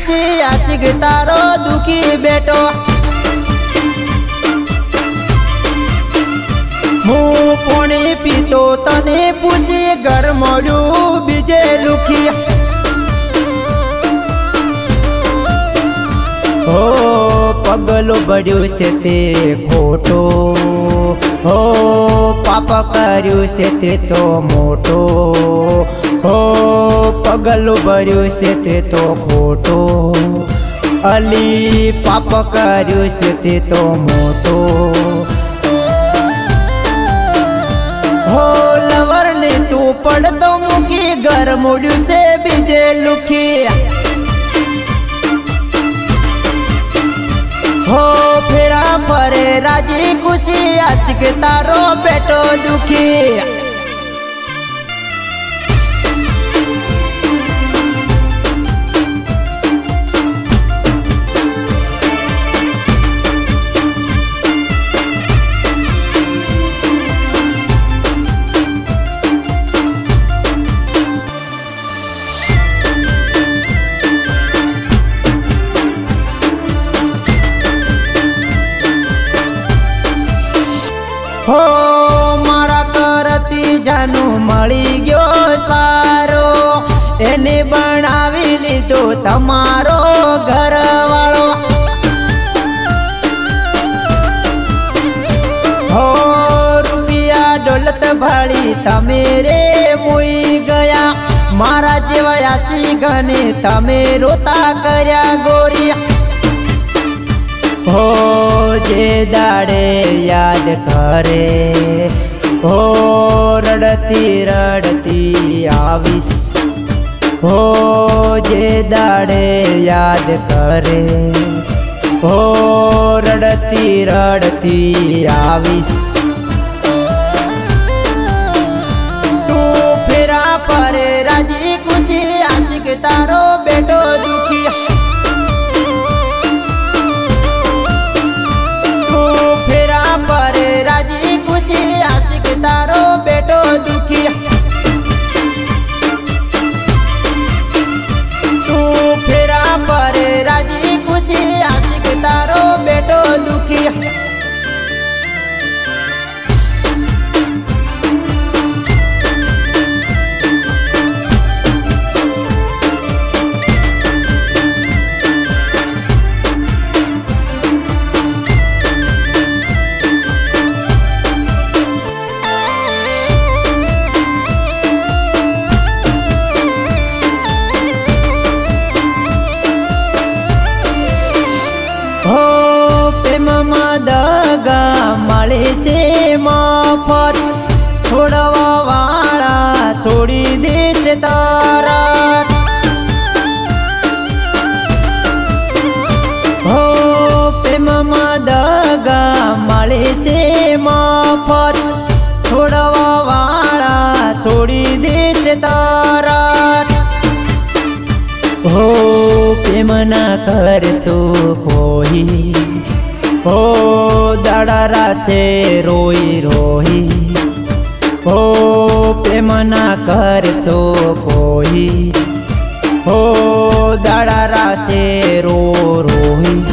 ખુશી આશિક તારો દુખી બેટો. હું પોણી પીતો તને પૂછી ઘર મળ્યું બીજે લુખી. હો, પગલો બળ્યું છે તે ખોટો. હો, પાપ કર્યું છે તે તો મોટો. હો, પગલું ભર્યું છે તે તો ખોટો. અલી પાપ કર્યું છે તે તો મોટો. હો લવર ને તું પડતો મૂકી ઘર મોડ્યું છે બીજે લુખી. હો મારા કરતી જાનું મળી ગયો સારો. એને બનાવી લીધો તમારો ઘરવાળો. હો, રૂપિયા ડોલત તમે રે મુઈ ગયા. મારા જેવા આશી ગને તમે રોતા કર્યા ગોરિયા હો જે દાડે યાદ કરે. હો, રડતી રડતી આવીશ. હો જે દાડે યાદ કરે. હો, રડતી રડતી આવીશ. મફત છોડવા વાળા થોડી દેશ તારા. હો, પ્રેમમાં દગા મળે છે મફત છોડવા વાળા થોડી દેશ તારા. હો પ્રેમના કરશો કોઈ. હો દાડા રાશે રોઈ રોહી. હો, પ્રેમ ના કરશો કોઈ. હો દાડા રાશે રો રોહી.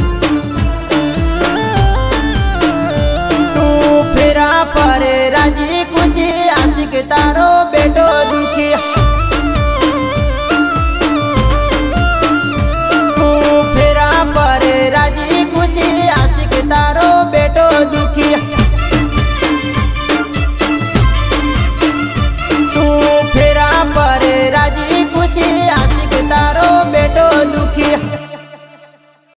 તું ફેરા પર રાજી